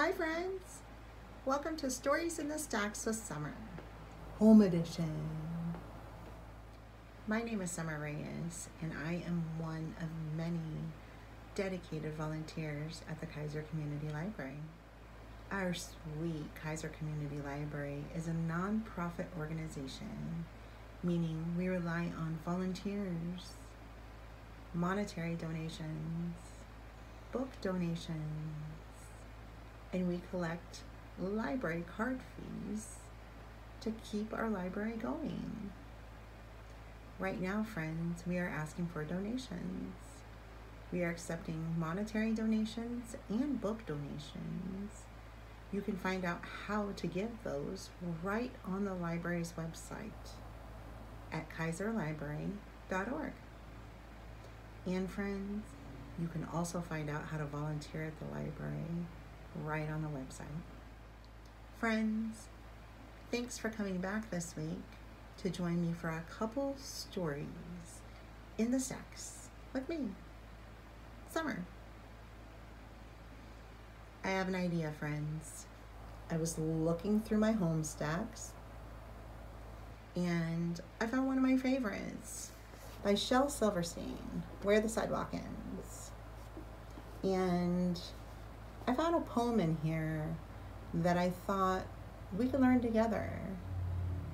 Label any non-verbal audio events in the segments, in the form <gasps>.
Hi, friends. Welcome to Stories in the Stacks with Summer, Home Edition. My name is Summer Reyes, and I am one of many dedicated volunteers at the Keizer Community Library. Our sweet Keizer Community Library is a nonprofit organization, meaning we rely on volunteers, monetary donations, book donations, and we collect library card fees to keep our library going. Right now, friends, we are asking for donations. We are accepting monetary donations and book donations. You can find out how to give those right on the library's website at keizerlibrary.org. And friends, you can also find out how to volunteer at the library right on the website. Friends, thanks for coming back this week to join me for a couple stories in the stacks with me, Summer. I have an idea, friends. I was looking through my home stacks and I found one of my favorites by Shel Silverstein, Where the Sidewalk Ends. And I found a poem in here that I thought we could learn together.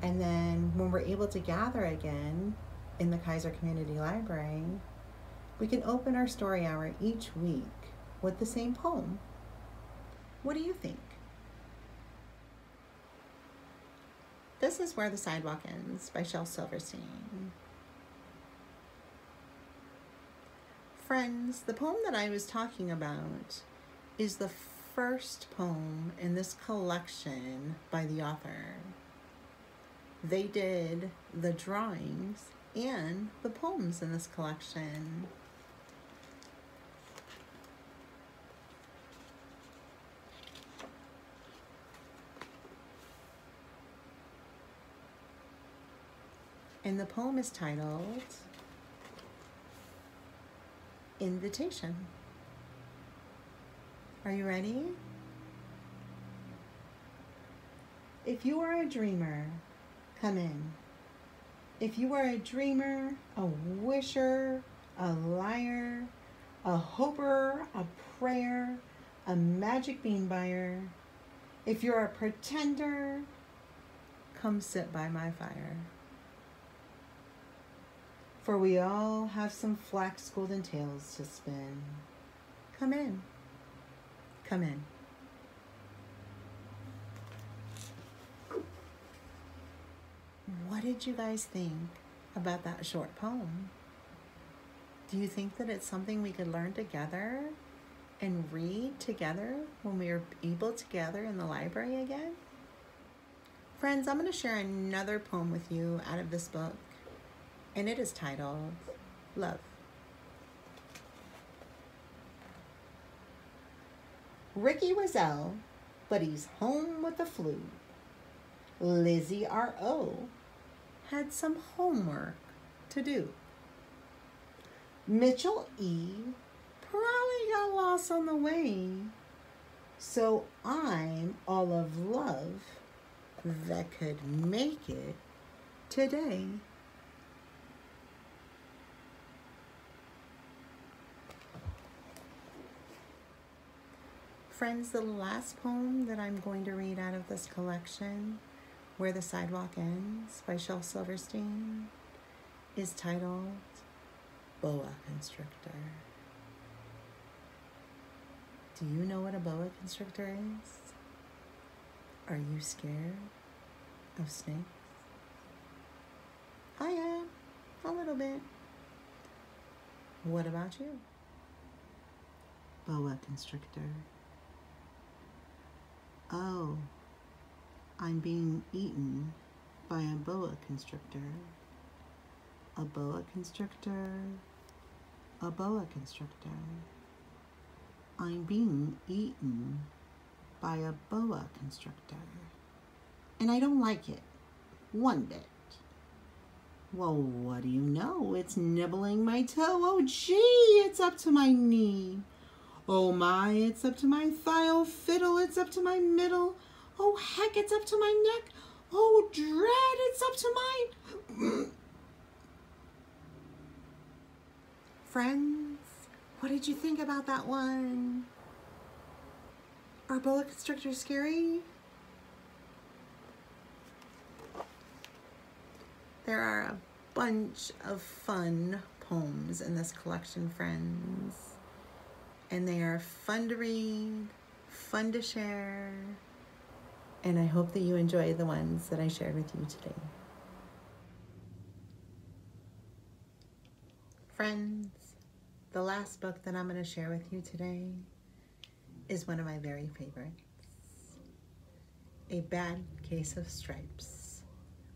And then when we're able to gather again in the Keizer Community Library, we can open our story hour each week with the same poem. What do you think? This is Where the Sidewalk Ends by Shel Silverstein. Friends, the poem that I was talking about is the first poem in this collection by the author. They did the drawings and the poems in this collection. And the poem is titled Invitation. Are you ready? If you are a dreamer, come in. If you are a dreamer, a wisher, a liar, a hoper, a prayer, a magic bean buyer, if you're a pretender, come sit by my fire for we all have some flax golden tales to spin. Come in. Come in. What did you guys think about that short poem? Do you think that it's something we could learn together and read together when we are able to gather in the library again? Friends, I'm going to share another poem with you out of this book and it is titled Love. Ricky was ill, but he's home with the flu. Lizzie R.O. had some homework to do. Mitchell E. probably got lost on the way. So I'm all of love that could make it today. Friends, the last poem that I'm going to read out of this collection, Where the Sidewalk Ends by Shel Silverstein, is titled Boa Constrictor. Do you know what a boa constrictor is? Are you scared of snakes? I am, a little bit. What about you? Boa constrictor. Oh, I'm being eaten by a boa constrictor. A boa constrictor. A boa constrictor. I'm being eaten by a boa constrictor. And I don't like it. One bit. Well, what do you know? It's nibbling my toe. Oh, gee, it's up to my knee. Oh my, it's up to my thigh. Oh fiddle, it's up to my middle. Oh heck, it's up to my neck. Oh dread, it's up to my. <clears throat> Friends, what did you think about that one? Are boa constrictors scary? There are a bunch of fun poems in this collection, friends. And they are fun to read, fun to share, and I hope that you enjoy the ones that I shared with you today. Friends, the last book that I'm going to share with you today is one of my very favorites A Bad Case of Stripes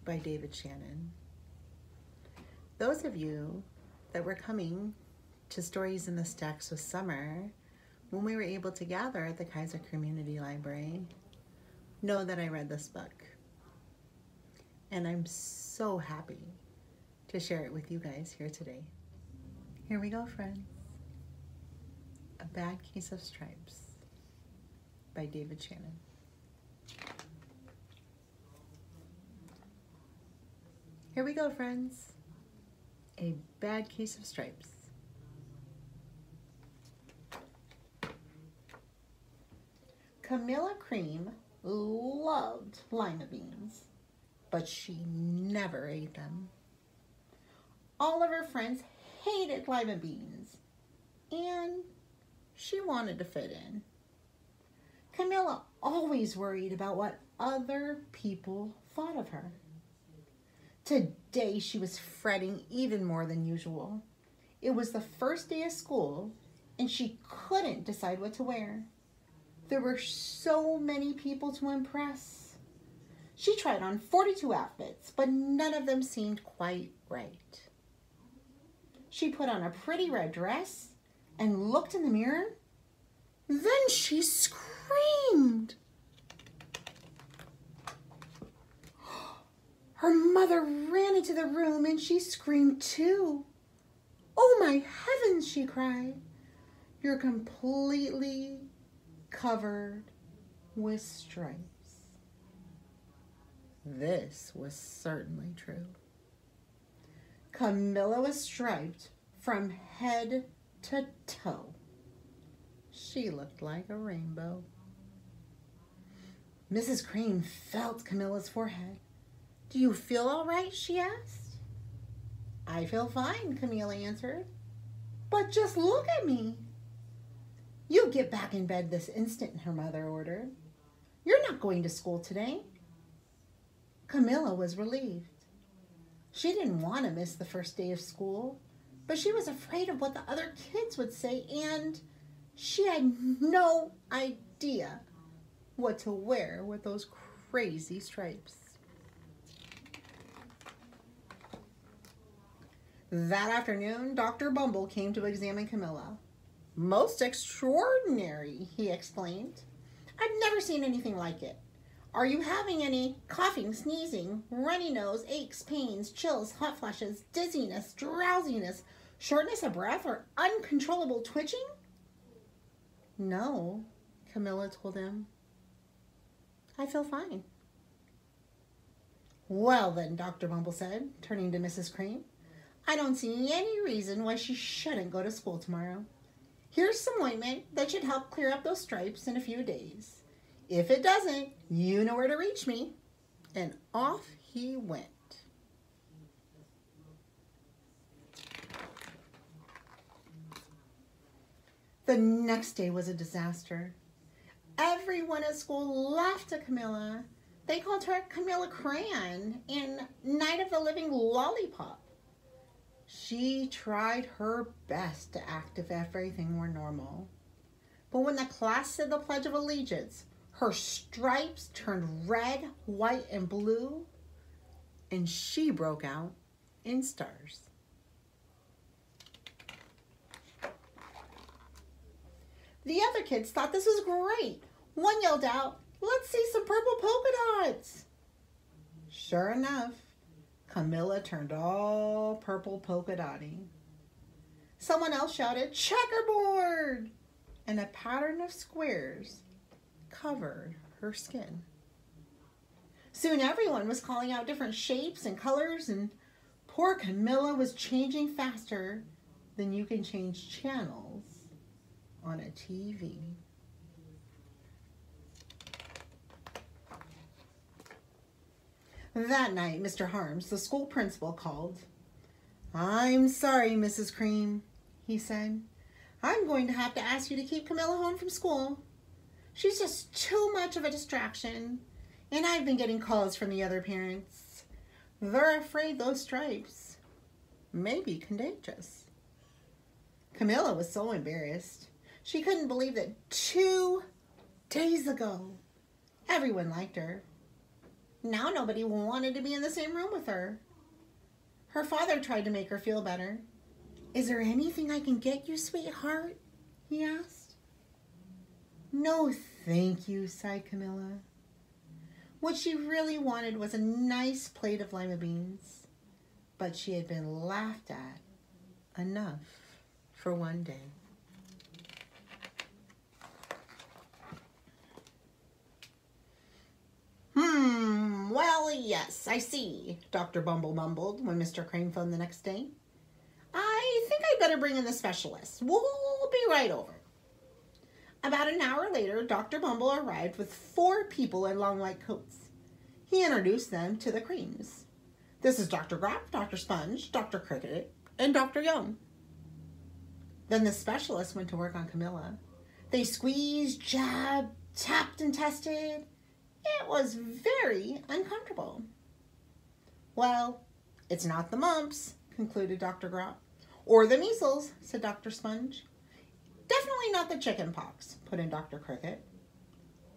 by David Shannon. Those of you that were coming to Stories in the Stacks this summer, when we were able to gather at the Keizer Community Library, know that I read this book. And I'm so happy to share it with you guys here today. Here we go, friends. A Bad Case of Stripes by David Shannon. Here we go, friends. A Bad Case of Stripes. Camilla Cream loved lima beans, but she never ate them. All of her friends hated lima beans, and she wanted to fit in. Camilla always worried about what other people thought of her. Today she was fretting even more than usual. It was the first day of school and she couldn't decide what to wear. There were so many people to impress. She tried on 42 outfits, but none of them seemed quite right. She put on a pretty red dress and looked in the mirror. Then she screamed. <gasps> Her mother ran into the room and she screamed too. Oh my heavens, she cried. You're completely covered with stripes. This was certainly true. Camilla was striped from head to toe. She looked like a rainbow. Mrs. Crane felt Camilla's forehead. Do you feel all right? she asked. I feel fine, Camilla answered. But just look at me. You get back in bed this instant, her mother ordered. You're not going to school today. Camilla was relieved. She didn't want to miss the first day of school, but she was afraid of what the other kids would say, and she had no idea what to wear with those crazy stripes. That afternoon, Dr. Bumble came to examine Camilla. Most extraordinary, he exclaimed. I've never seen anything like it. Are you having any coughing, sneezing, runny nose, aches, pains, chills, hot flashes, dizziness, drowsiness, shortness of breath, or uncontrollable twitching? No, Camilla told him. I feel fine. Well, then, Dr. Bumble said, turning to Mrs. Cream. I don't see any reason why she shouldn't go to school tomorrow. Here's some ointment that should help clear up those stripes in a few days. If it doesn't, you know where to reach me. And off he went. The next day was a disaster. Everyone at school laughed at Camilla. They called her Camilla Crayon and Night of the Living Lollipop. She tried her best to act if everything were normal. But when the class said the Pledge of Allegiance, her stripes turned red, white, and blue, and she broke out in stars. The other kids thought this was great. One yelled out, let's see some purple polka dots. Sure enough, Camilla turned all purple polka dotting. Someone else shouted, checkerboard! and a pattern of squares covered her skin. Soon everyone was calling out different shapes and colors, and poor Camilla was changing faster than you can change channels on a TV. That night, Mr. Harms, the school principal, called. I'm sorry, Mrs. Cream, he said. I'm going to have to ask you to keep Camilla home from school. She's just too much of a distraction, and I've been getting calls from the other parents. They're afraid those stripes may be contagious. Camilla was so embarrassed. She couldn't believe that two days ago everyone liked her. Now nobody wanted to be in the same room with her. Her father tried to make her feel better. Is there anything I can get you, sweetheart? he asked. No, thank you, sighed Camilla. What she really wanted was a nice plate of lima beans, but she had been laughed at enough for one day. Hmm, well, yes, I see, Dr. Bumble mumbled when Mr. Crane phoned the next day. I think I'd better bring in the specialist. We'll be right over. About an hour later, Dr. Bumble arrived with four people in long white coats. He introduced them to the Creams. This is Dr. Groop, Dr. Sponge, Dr. Cricket, and Dr. Young. Then the specialist went to work on Camilla. They squeezed, jabbed, tapped, and tested. It was very uncomfortable. Well, it's not the mumps, concluded Dr. Groop. Or the measles, said Dr. Sponge. Definitely not the chicken pox, put in Dr. Cricket.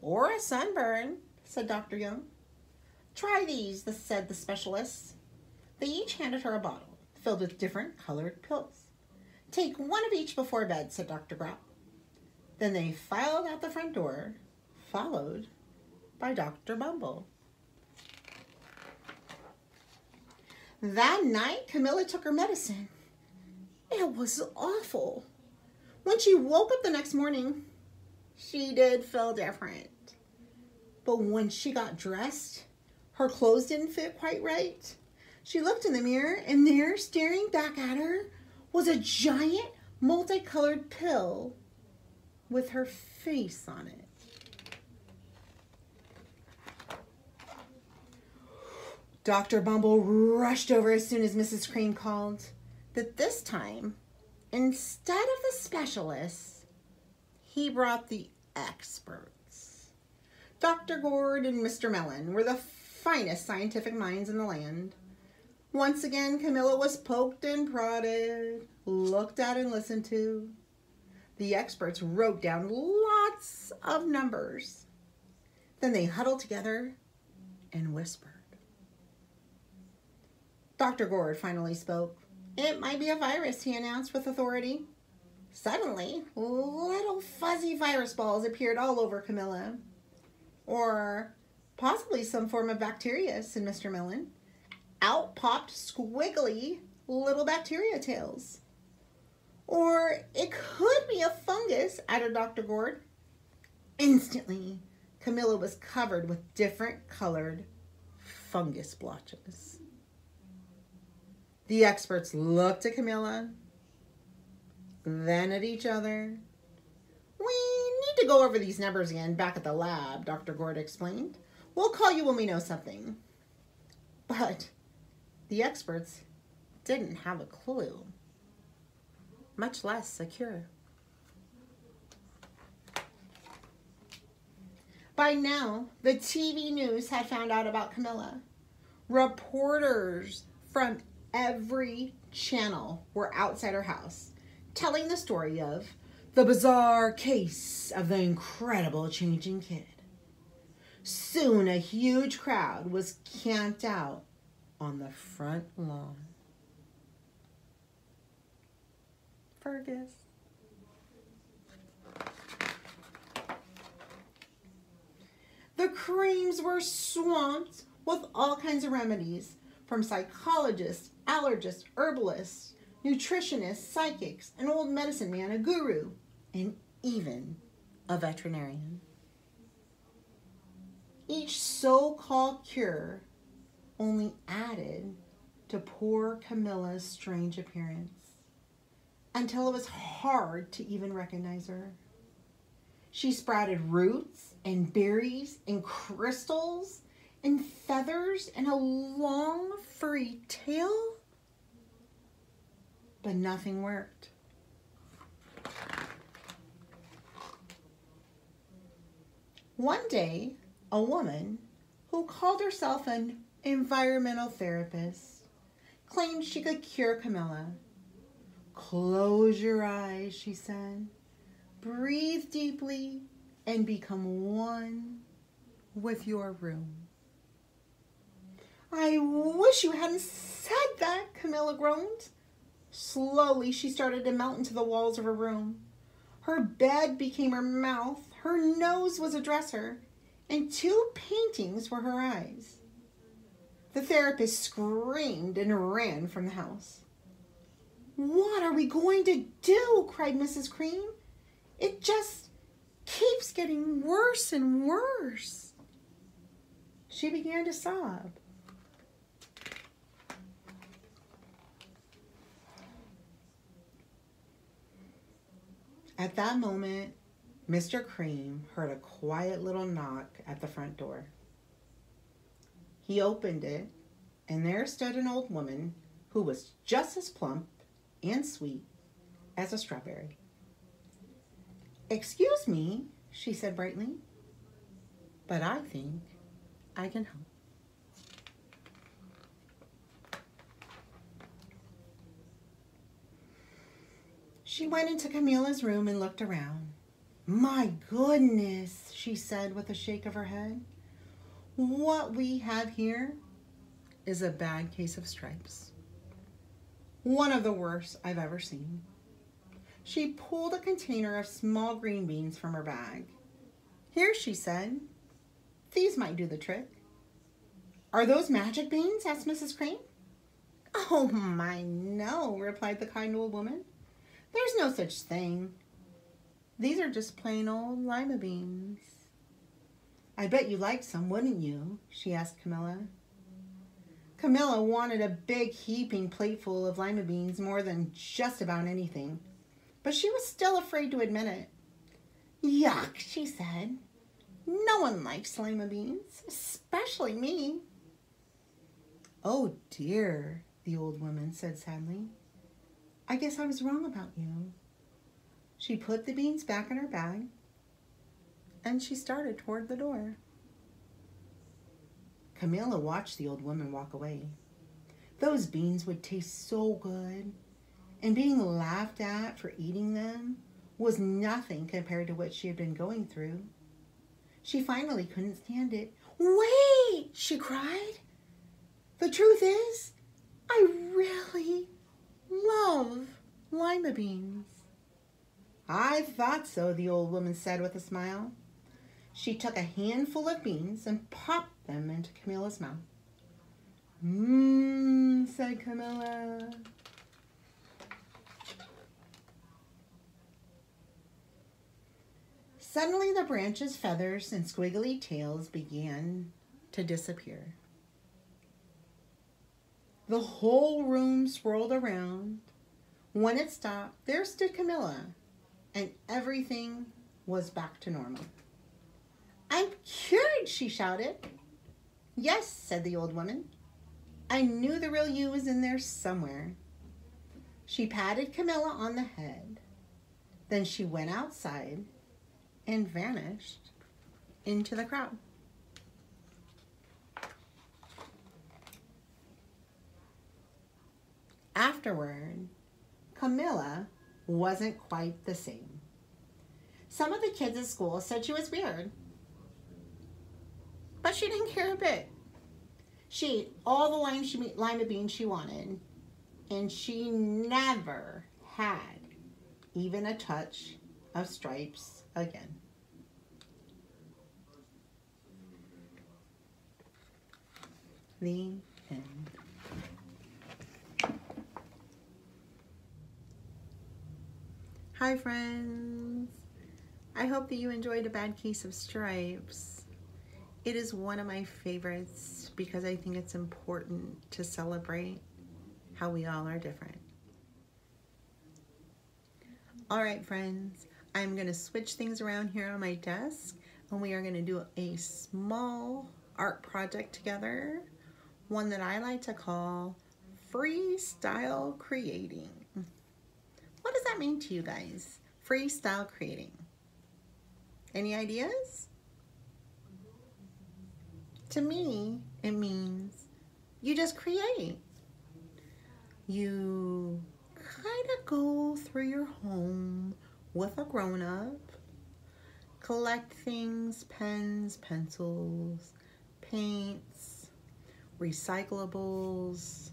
Or a sunburn, said Dr. Young. Try these, said the specialist. They each handed her a bottle filled with different colored pills. Take one of each before bed, said Dr. Groop. Then they filed out the front door, followed by Dr. Bumble. That night, Camilla took her medicine. It was awful. When she woke up the next morning, she did feel different. But when she got dressed, her clothes didn't fit quite right. She looked in the mirror, and there, staring back at her, was a giant multicolored pill with her face on it. Dr. Bumble rushed over as soon as Mrs. Cream called. But this time, instead of the specialists, he brought the experts. Dr. Gord and Mr. Mellon were the finest scientific minds in the land. Once again, Camilla was poked and prodded, looked at and listened to. The experts wrote down lots of numbers. Then they huddled together and whispered. Dr. Gord finally spoke. It might be a virus, he announced with authority. Suddenly, little fuzzy virus balls appeared all over Camilla. Or possibly some form of bacteria, said Mr. Mellon. Out popped squiggly little bacteria tails. Or it could be a fungus, added Dr. Gord. Instantly, Camilla was covered with different colored fungus blotches. The experts looked at Camilla, then at each other. We need to go over these numbers again back at the lab, Dr. Gord explained. We'll call you when we know something. But the experts didn't have a clue, much less a cure. By now, the TV news had found out about Camilla. Reporters from every channel were outside her house telling the story of the bizarre case of the incredible changing kid. Soon a huge crowd was camped out on the front lawn. Fergus. The creams were swamped with all kinds of remedies from psychologists, allergists, herbalists, nutritionists, psychics, an old medicine man, a guru, and even a veterinarian. Each so called cure only added to poor Camilla's strange appearance until it was hard to even recognize her. She sprouted roots and berries and crystals and feathers and a long furry tail, but nothing worked. One day, a woman who called herself an environmental therapist claimed she could cure Camilla. Close your eyes, she said. Breathe deeply and become one with your room. I wish you hadn't said that, Camilla groaned. Slowly, she started to melt into the walls of her room. Her bed became her mouth, her nose was a dresser, and two paintings were her eyes. The therapist screamed and ran from the house. What are we going to do? cried Mrs. Cream. It just keeps getting worse and worse. She began to sob. At that moment, Mr. Cream heard a quiet little knock at the front door. He opened it, and there stood an old woman who was just as plump and sweet as a strawberry. Excuse me, she said brightly, but I think I can help. She went into Camilla's room and looked around. My goodness, she said with a shake of her head. What we have here is a bad case of stripes. One of the worst I've ever seen. She pulled a container of small green beans from her bag. Here, she said. These might do the trick. Are those magic beans? asked Mrs. Crane. Oh my, no, replied the kind old woman. There's no such thing. These are just plain old lima beans. I bet you like some, wouldn't you? she asked Camilla. Camilla wanted a big heaping plateful of lima beans more than just about anything, but she was still afraid to admit it. Yuck, she said. No one likes lima beans, especially me. Oh dear, the old woman said sadly. I guess I was wrong about you. She put the beans back in her bag and she started toward the door. Camilla watched the old woman walk away. Those beans would taste so good, and being laughed at for eating them was nothing compared to what she had been going through. She finally couldn't stand it. Wait, she cried. The truth is, I really love lima beans. I thought so, the old woman said with a smile. She took a handful of beans and popped them into Camilla's mouth. Mmm, said Camilla. Suddenly the branches, feathers, and squiggly tails began to disappear. The whole room swirled around. When it stopped, there stood Camilla, and everything was back to normal. I'm cured, she shouted. Yes, said the old woman. I knew the real you was in there somewhere. She patted Camilla on the head. Then she went outside and vanished into the crowd. Afterward, Camilla wasn't quite the same. Some of the kids at school said she was weird, but she didn't care a bit. She ate all the lime she, lima beans she wanted, and she never had even a touch of stripes again. The end. Hi friends. I hope that you enjoyed A Bad Case of Stripes. It is one of my favorites because I think it's important to celebrate how we all are different. All right, friends, I'm going to switch things around here on my desk and we are going to do a small art project together, one that I like to call freestyle creating. That mean to you guys? Freestyle creating. Any ideas? To me, it means you just create. You kind of go through your home with a grown up, collect things, pens, pencils, paints, recyclables,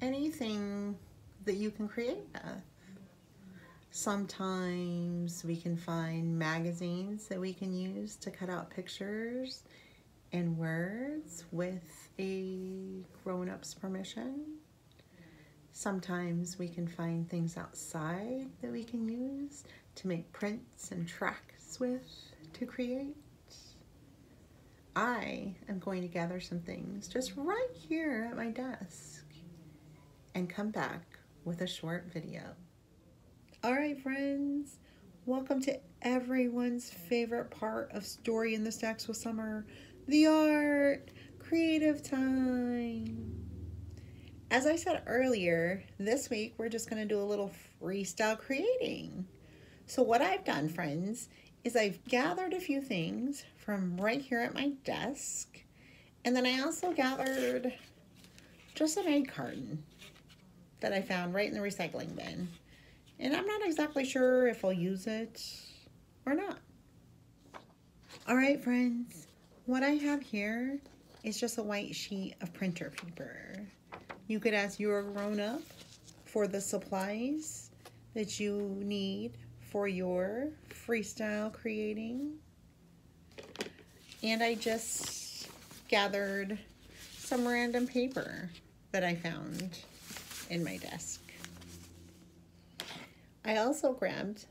anything that you can create with. Sometimes we can find magazines that we can use to cut out pictures and words with a grown-up's permission. Sometimes we can find things outside that we can use to make prints and tracks with to create. I am going to gather some things just right here at my desk and come back with a short video. All right, friends, welcome to everyone's favorite part of Story in the Stacks with Summer, the art, creative time. As I said earlier, this week we're just gonna do a little freestyle creating. So what I've done, friends, is I've gathered a few things from right here at my desk, and then I also gathered just an egg carton that I found right in the recycling bin. And I'm not exactly sure if I'll use it or not. All right, friends, what I have here is just a white sheet of printer paper. You could ask your grown up for the supplies that you need for your freestyle creating. And I just gathered some random paper that I found in my desk. I also grabbed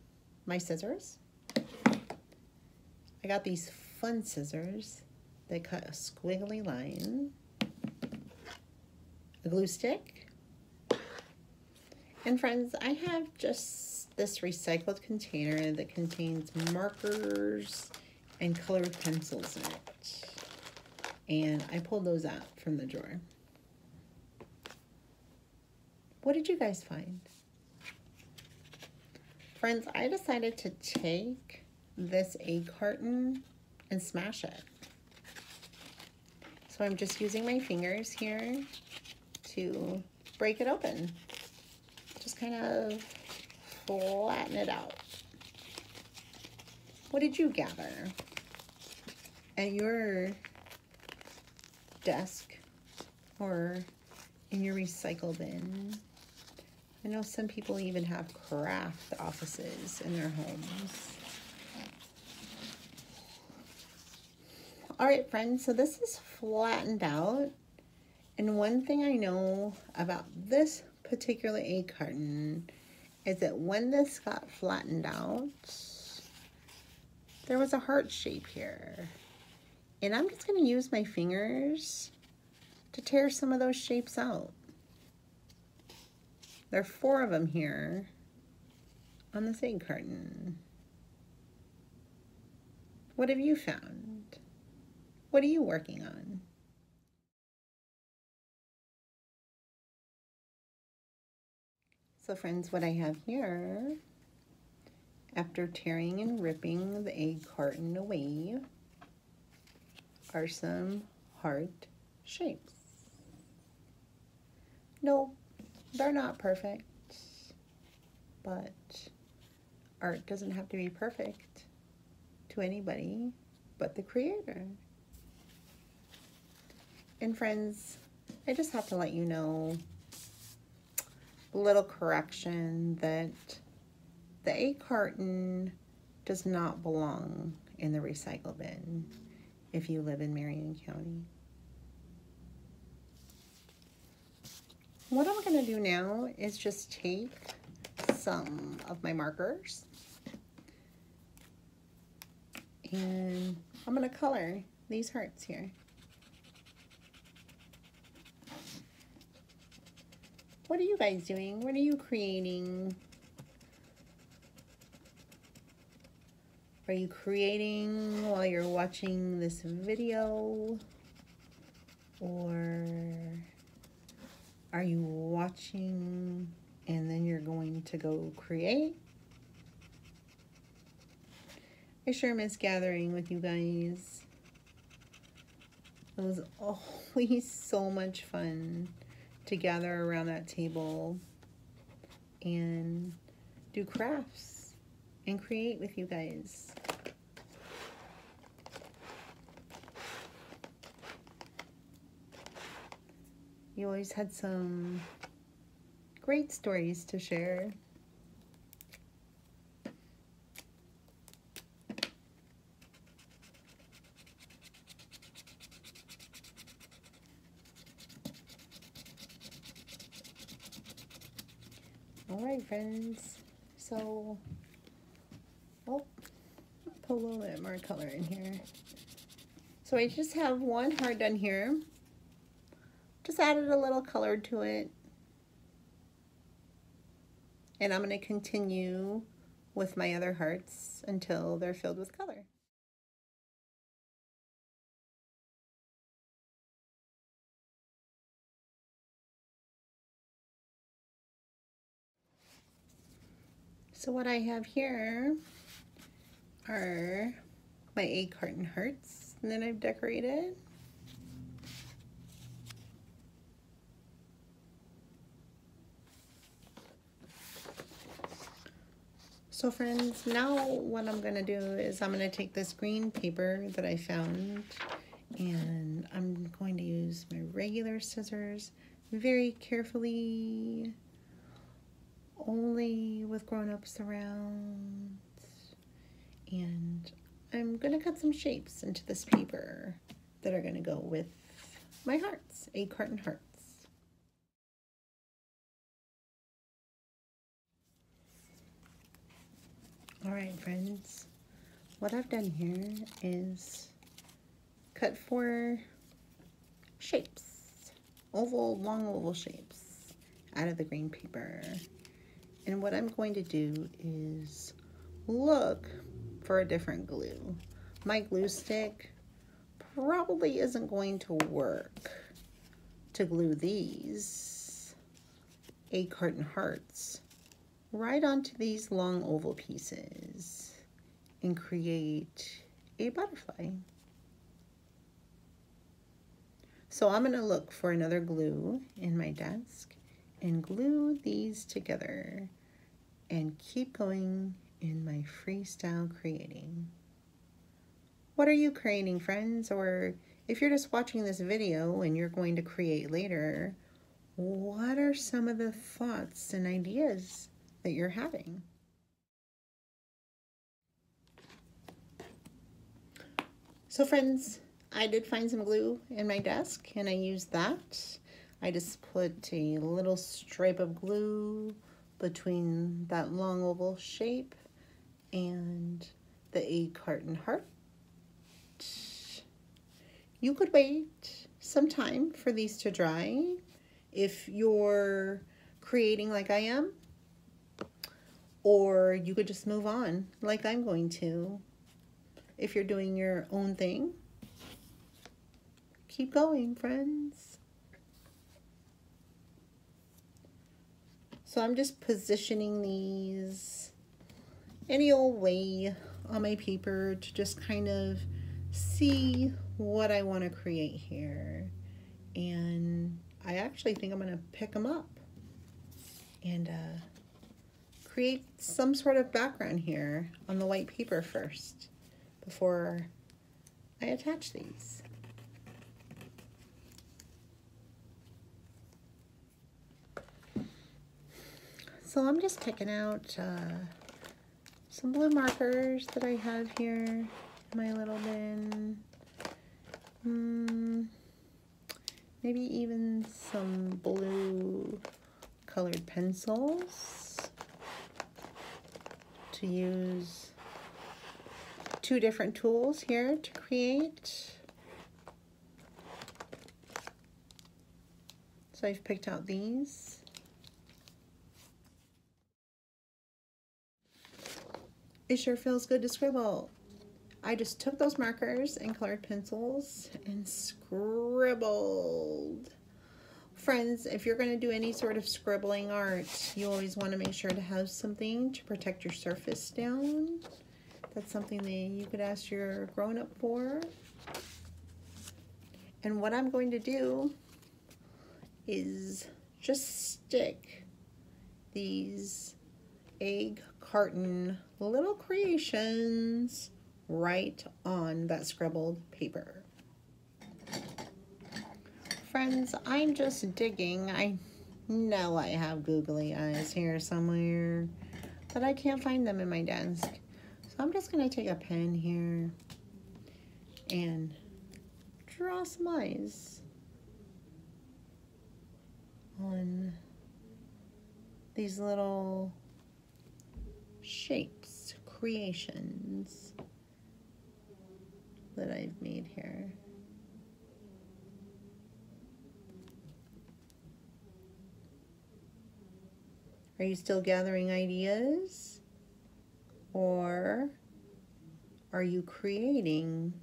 my scissors. I got these fun scissors that cut a squiggly line, a glue stick, and friends, I have just this recycled container that contains markers and colored pencils in it. And I pulled those out from the drawer. What did you guys find? Friends, I decided to take this egg carton and smash it. So I'm just using my fingers here to break it open. Just kind of flatten it out. What did you gather at your desk or in your recycle bin? I know some people even have craft offices in their homes. All right, friends, so this is flattened out. And one thing I know about this particular egg carton is that when this got flattened out, there was a heart shape here. And I'm just gonna use my fingers to tear some of those shapes out. There are four of them here on this egg carton. What have you found? What are you working on? So friends, what I have here, after tearing and ripping the egg carton away, are some heart shapes. No they're not perfect, but art doesn't have to be perfect to anybody but the creator. And friends, I just have to let you know a little correction that the A carton does not belong in the recycle bin if you live in Marion County. What I'm going to do now is just take some of my markers And I'm going to color these hearts here. What are you guys doing? What are you creating? Are you creating while you're watching this video? Or are you watching and then you're going to go create? I sure miss gathering with you guys. It was always <laughs> so much fun to gather around that table and do crafts and create with you guys. You always had some great stories to share. Alright friends, so, oh, put a little bit more color in here. So I just have one heart done here. Just added a little color to it. And I'm going to continue with my other hearts until they're filled with color. So what I have here are my egg carton hearts and then I've decorated. So friends, now what I'm gonna do is I'm gonna take this green paper that I found and I'm going to use my regular scissors very carefully only with grown-ups around. And I'm going to cut some shapes into this paper that are going to go with my hearts, a carton hearts. All right, friends, what I've done here is cut four shapes, oval, long oval shapes out of the green paper. And what I'm going to do is look for a different glue. My glue stick probably isn't going to work to glue these egg carton hearts right onto these long oval pieces and create a butterfly. So I'm going to look for another glue in my desk and glue these together and keep going in my freestyle creating. What are you creating, friends? Or if you're just watching this video and you're going to create later, what are some of the thoughts and ideas that you're having? So friends, I did find some glue in my desk and I used that I just put a little stripe of glue between that long oval shape and the egg carton heart. You could wait some time for these to dry if you're creating like I am, or you could just move on like I'm going to. If you're doing your own thing, keep going, friends. So I'm just positioning these any old way on my paper to just kind of see what I want to create here. And I actually think I'm going to pick them up and uh, create some sort of background here on the white paper first before I attach these. So I'm just picking out uh, some blue markers that I have here in my little bin. Mm, maybe even some blue colored pencils to use two different tools here to create. So I've picked out these. It sure feels good to scribble. I just took those markers and colored pencils and scribbled. Friends, if you're going to do any sort of scribbling art, you always want to make sure to have something to protect your surface down. That's something that you could ask your grown-up for. And what I'm going to do is just stick these egg carton little creations right on that scribbled paper. Friends, I'm just digging. I know I have googly eyes here somewhere, but I can't find them in my desk. So I'm just going to take a pen here and draw some eyes on these little shapes, creations that I've made here. Are you still gathering ideas? Or are you creating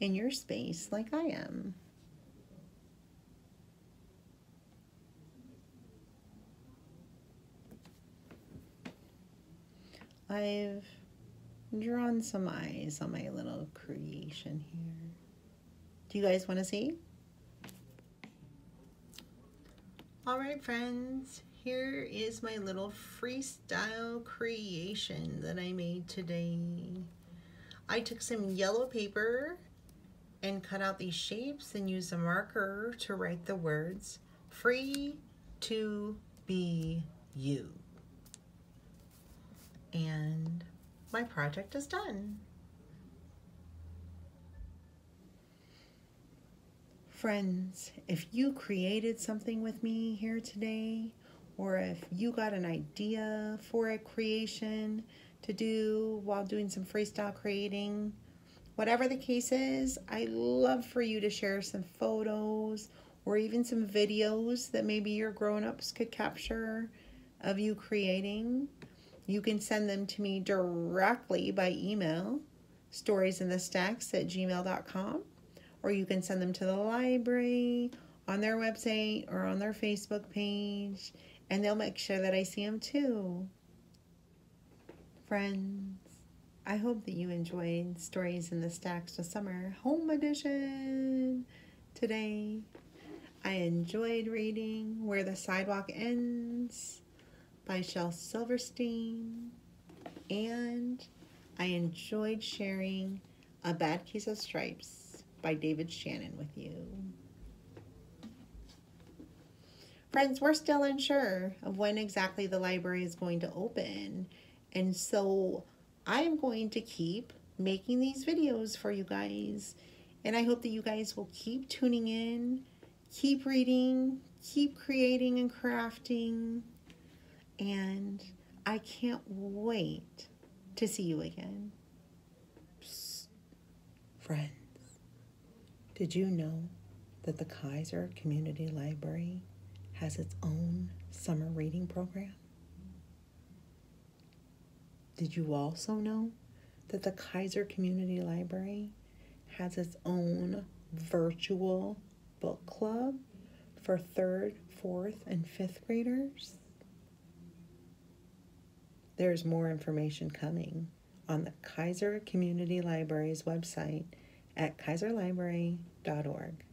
in your space like I am? I've drawn some eyes on my little creation here. Do you guys want to see? All right, friends, here is my little freestyle creation that I made today. I took some yellow paper and cut out these shapes and used a marker to write the words free to be you and my project is done. Friends, if you created something with me here today, or if you got an idea for a creation to do while doing some freestyle creating, whatever the case is, I love for you to share some photos or even some videos that maybe your grown-ups could capture of you creating. You can send them to me directly by email, storiesinthestacks at gmail.com, or you can send them to the library on their website or on their Facebook page, and they'll make sure that I see them too. Friends, I hope that you enjoyed Stories in the Stacks to Summer Home Edition today. I enjoyed reading Where the Sidewalk Ends by Shel Silverstein, and I enjoyed sharing A Bad Case of Stripes by David Shannon with you. Friends, we're still unsure of when exactly the library is going to open, and so I am going to keep making these videos for you guys, and I hope that you guys will keep tuning in, keep reading, keep creating and crafting, and I can't wait to see you again. Psst. Friends, did you know that the Keizer Community Library has its own summer reading program? Did you also know that the Keizer Community Library has its own virtual book club for third, fourth, and fifth graders? There's more information coming on the Keizer Community Library's website at keizerlibrary.org.